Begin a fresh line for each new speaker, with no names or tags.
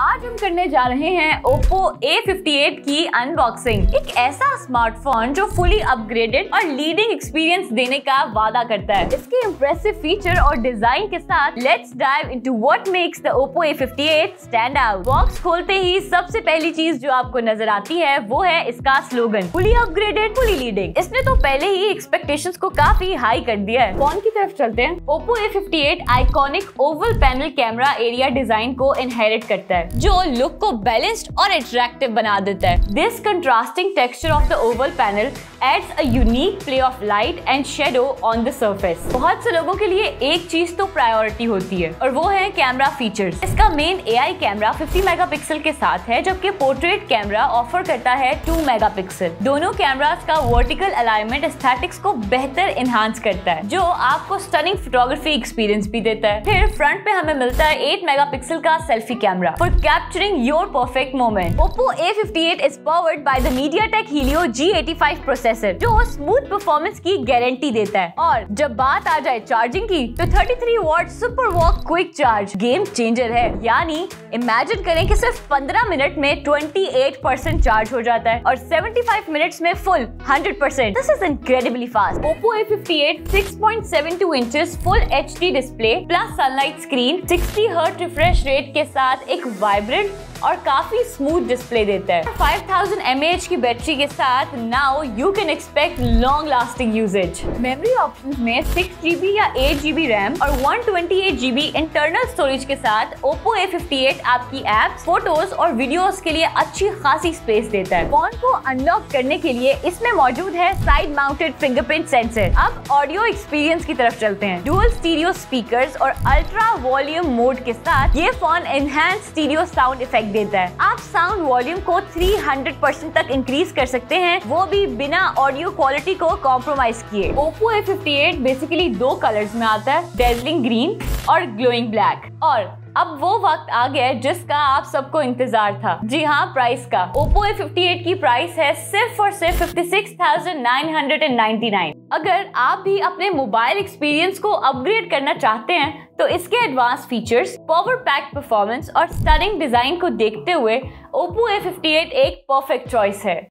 आज हम करने जा रहे हैं Oppo A58 की अनबॉक्सिंग एक ऐसा स्मार्टफ़ोन जो फुली अपग्रेडेड और लीडिंग एक्सपीरियंस देने का वादा करता है। इसके इम्प्रेसिव फीचर और डिज़ाइन के साथ let's dive into what makes the Oppo A58 stand out box खोलते ही सबसे पहली चीज़ जो आपको नज़र आती है, वो है इसका slogan fully upgraded fully leading इसने तो पहले ही एक्सपेक्टेशन को काफ़ी हाई कर दिया है। फ़ोन की तरफ़ चलते हैं। Oppo A58 iconic oval panel camera area design को इनहेरिट करता है। जो लुक को बैलेंस्ड और अट्रैक्टिव बना देता है। This contrasting texture of the oval panel adds a unique play of light and shadow on the surface बहुत से लोगों के लिए एक चीज़ तो प्रायोरिटी होती है, और वो है कैमरा फीचर्स इसका मेन एआई कैमरा 50 मेगापिक्सल के साथ है, जबकि पोर्ट्रेट कैमरा ऑफ़र करता है 2 मेगापिक्सल दोनों कैमरास का वर्टिकल अलाइनमेंट एस्थेटिक्स को बेहतर इनहांस करता है, जो आपको स्टनिंग फोटोग्राफी एक्सपीरियंस भी देता है। फिर फ्रंट पे हमें मिलता है 8 मेगापिक्सल का selfie camera for capturing your perfect moment Oppo A58 is powered by the MediaTek Helio G85 processor जो स्मूथ परफॉर्मेंस की गारंटी देता है। और जब बात आ जाए चार्जिंग की तो 33 watt super VOOC quick charge game changer है। यानी इमेजिन करें कि सिर्फ़ 15 मिनट में 28 परसेंट चार्ज हो जाता है और 75 मिनट्स में full 100 percent this is incredibly fast Oppo A58 6.72 inches full HD display plus sunlight screen 60 hertz refresh rate के साथ एक hybrid और काफ़ी स्मूथ डिस्प्ले देता है। 5000 mAh की बैटरी के साथ now you can expect long lasting usage memory options में 6GB या एट 8GB रैम और 128GB इंटरनल स्टोरेज के साथ Oppo A58 आपकी एप्स फ़ोटोज़ और वीडियोस के लिए अच्छी खासी स्पेस देता है। फ़ोन को अनलॉक करने के लिए इसमें मौजूद है साइड माउंटेड फिंगरप्रिंट सेंसर अब ऑडियो एक्सपीरियंस की तरफ़ चलते हैं। डुअल स्टीरियो स्पीकर्स और अल्ट्रा वॉल्यूम मोड के साथ ये phone enhance stereo sound effect देता है। आप साउंड वॉल्यूम को 300 परसेंट तक इंक्रीज कर सकते हैं, वो भी बिना ऑडियो क्वालिटी को कॉम्प्रोमाइज किए। ओप्पो ए फिफ्टी बेसिकली दो कलर्स में आता है डेजलिंग ग्रीन और ग्लोइंग ब्लैक और अब वो वक्त आ गया है जिसका आप सबको इंतज़ार था। जी हाँ प्राइस का। Oppo A58 की प्राइस है सिर्फ़ और सिर्फ़ 56,999 अगर आप भी अपने मोबाइल एक्सपीरियंस को अपग्रेड करना चाहते हैं तो इसके advance features power pack performance और स्टनिंग डिज़ाइन को देखते हुए Oppo A58 एक परफेक्ट चॉइस है।